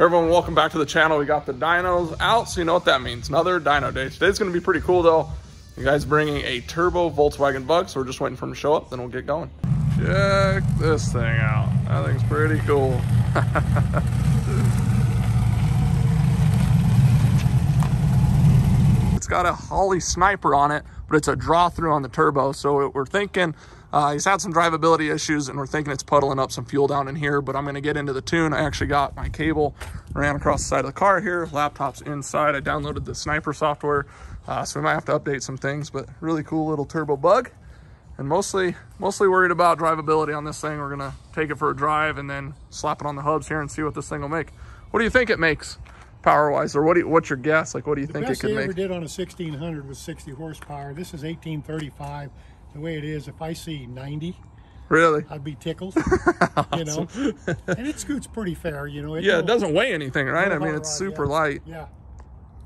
Everyone, welcome back to the channel. We got the dynos out, so you know what that means. Another dyno day. Today's gonna be pretty cool though. You guys bringing a turbo Volkswagen Bug, so we're just waiting for him to show up, then we'll get going. Check this thing out. That thing's pretty cool. it's got a Holley sniper on it, but it's a draw through on the turbo. So we're thinking uh, he's had some drivability issues and we're thinking it's puddling up some fuel down in here, but I'm gonna get into the tune. I actually got my cable, ran across the side of the car here, laptop's inside. I downloaded the sniper software, uh, so we might have to update some things, but really cool little turbo bug. And mostly, mostly worried about drivability on this thing. We're gonna take it for a drive and then slap it on the hubs here and see what this thing will make. What do you think it makes? power wise or what do you, what's your guess like what do you the think it could make make ever did on a 1600 was 60 horsepower this is 1835 the way it is, if I see 90, really, I'd be tickled. you know, and it scoots pretty fair. You know, it yeah, it doesn't weigh anything, right? I mean, it's super yeah. light. Yeah.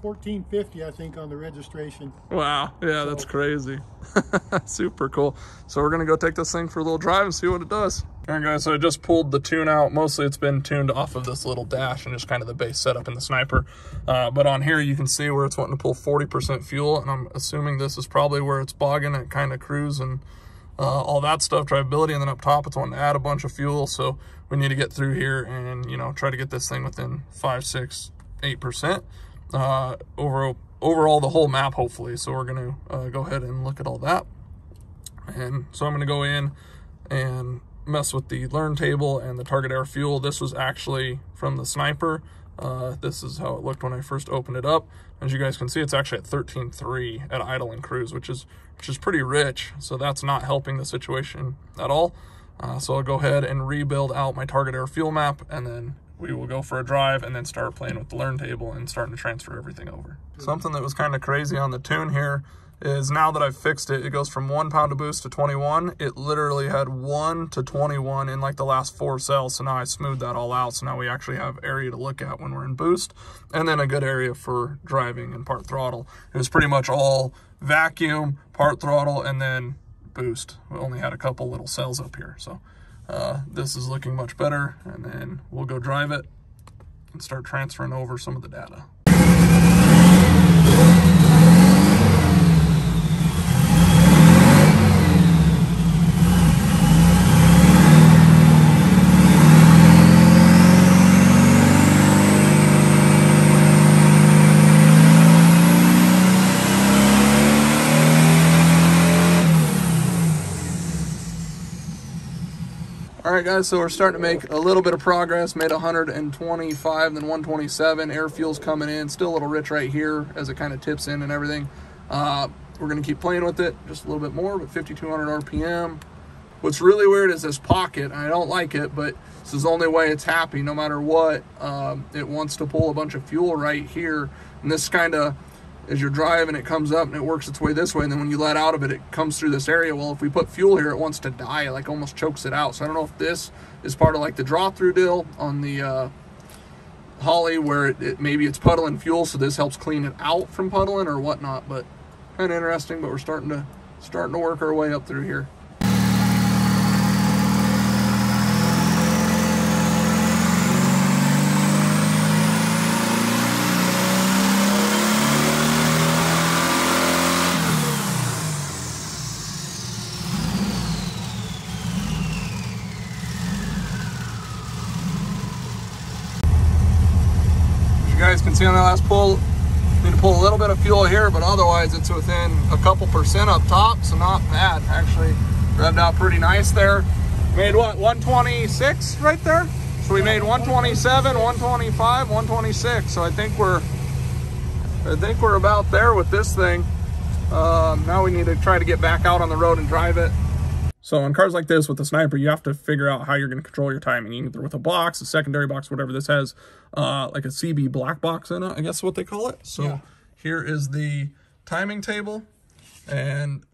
1450 I think on the registration. Wow. Yeah, so. that's crazy. Super cool. So we're gonna go take this thing for a little drive and see what it does. All right guys, so I just pulled the tune out. Mostly it's been tuned off of this little dash and just kind of the base setup in the sniper. Uh, but on here you can see where it's wanting to pull 40% fuel and I'm assuming this is probably where it's bogging at kind of cruise and uh, all that stuff, drivability, and then up top it's wanting to add a bunch of fuel. So we need to get through here and, you know, try to get this thing within five, six, eight percent uh, over overall the whole map, hopefully. So we're going to uh, go ahead and look at all that. And so I'm going to go in and mess with the learn table and the target air fuel. This was actually from the sniper. Uh, this is how it looked when I first opened it up. As you guys can see, it's actually at 13.3 at idle and cruise, which is which is pretty rich. So that's not helping the situation at all. Uh, so I'll go ahead and rebuild out my target air fuel map and then we will go for a drive and then start playing with the learn table and starting to transfer everything over. Something that was kind of crazy on the tune here is now that I've fixed it, it goes from one pound of boost to 21. It literally had one to 21 in like the last four cells. So now I smoothed that all out. So now we actually have area to look at when we're in boost and then a good area for driving and part throttle. It was pretty much all vacuum, part throttle, and then boost. We only had a couple little cells up here. So uh, this is looking much better and then we'll go drive it and start transferring over some of the data. All right, guys, so we're starting to make a little bit of progress. Made 125, then 127. Air fuel's coming in. Still a little rich right here as it kind of tips in and everything. Uh, we're going to keep playing with it just a little bit more, but 5,200 RPM. What's really weird is this pocket. I don't like it, but this is the only way it's happy. No matter what, um, it wants to pull a bunch of fuel right here. And this kind of as you're driving, it comes up and it works its way this way. And then when you let out of it, it comes through this area. Well, if we put fuel here, it wants to die, like almost chokes it out. So I don't know if this is part of like the draw through deal on the uh, Holley where it, it, maybe it's puddling fuel. So this helps clean it out from puddling or whatnot. But kind of interesting, but we're starting to starting to work our way up through here. Guys can see on that last pull, need to pull a little bit of fuel here, but otherwise it's within a couple percent up top, so not bad. Actually revved out pretty nice there. Made what, 126 right there? So we made 127, 125, 126. So I think we're, I think we're about there with this thing. Um, now we need to try to get back out on the road and drive it. So on cars like this with the sniper, you have to figure out how you're going to control your timing, either with a box, a secondary box, whatever. This has uh, like a CB black box in it, I guess what they call it. So yeah. here is the timing table, and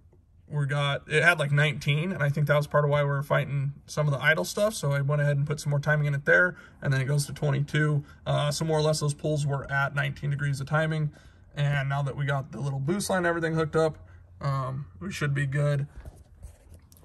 we got, it had like 19, and I think that was part of why we were fighting some of the idle stuff. So I went ahead and put some more timing in it there, and then it goes to 22. Uh, so more or less those pulls were at 19 degrees of timing. And now that we got the little boost line everything hooked up, um, we should be good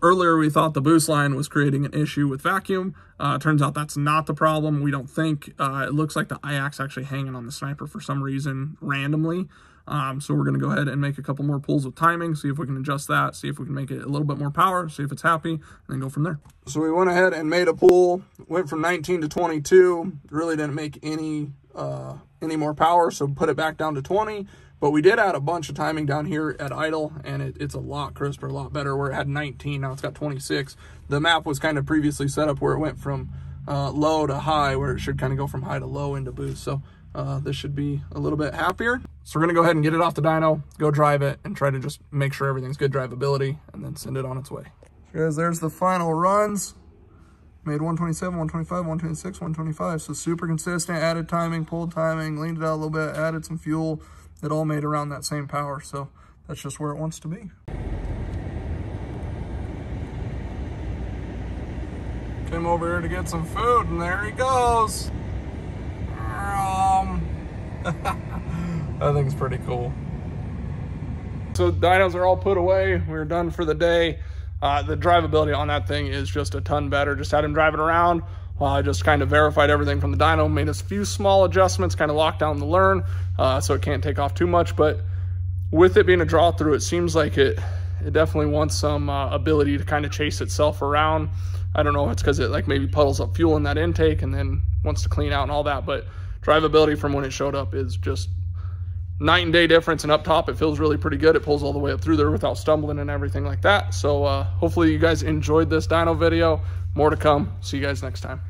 Earlier, we thought the boost line was creating an issue with vacuum. Uh, turns out that's not the problem. We don't think. Uh, it looks like the IAC's actually hanging on the sniper for some reason randomly. Um, so we're going to go ahead and make a couple more pulls with timing, see if we can adjust that, see if we can make it a little bit more power, see if it's happy, and then go from there. So we went ahead and made a pull, went from 19 to 22, really didn't make any uh, any more power, so put it back down to 20. But we did add a bunch of timing down here at idle, and it, it's a lot crisper, a lot better. Where it had 19, now it's got 26. The map was kind of previously set up where it went from uh, low to high, where it should kind of go from high to low into boost. So uh, this should be a little bit happier. So we're gonna go ahead and get it off the dyno, go drive it, and try to just make sure everything's good drivability, and then send it on its way. So guys, there's the final runs. Made 127, 125, 126, 125. So super consistent, added timing, pulled timing, leaned it out a little bit, added some fuel. It all made around that same power. So that's just where it wants to be. Came over here to get some food and there he goes. Um, I think it's pretty cool. So dynos are all put away. We're done for the day. Uh, the drivability on that thing is just a ton better. Just had him driving around while I just kind of verified everything from the dyno, made a few small adjustments, kind of locked down the learn uh, so it can't take off too much. But with it being a draw through, it seems like it it definitely wants some uh, ability to kind of chase itself around. I don't know if it's because it like maybe puddles up fuel in that intake and then wants to clean out and all that, but drivability from when it showed up is just night and day difference and up top it feels really pretty good it pulls all the way up through there without stumbling and everything like that so uh, hopefully you guys enjoyed this dyno video more to come. See you guys next time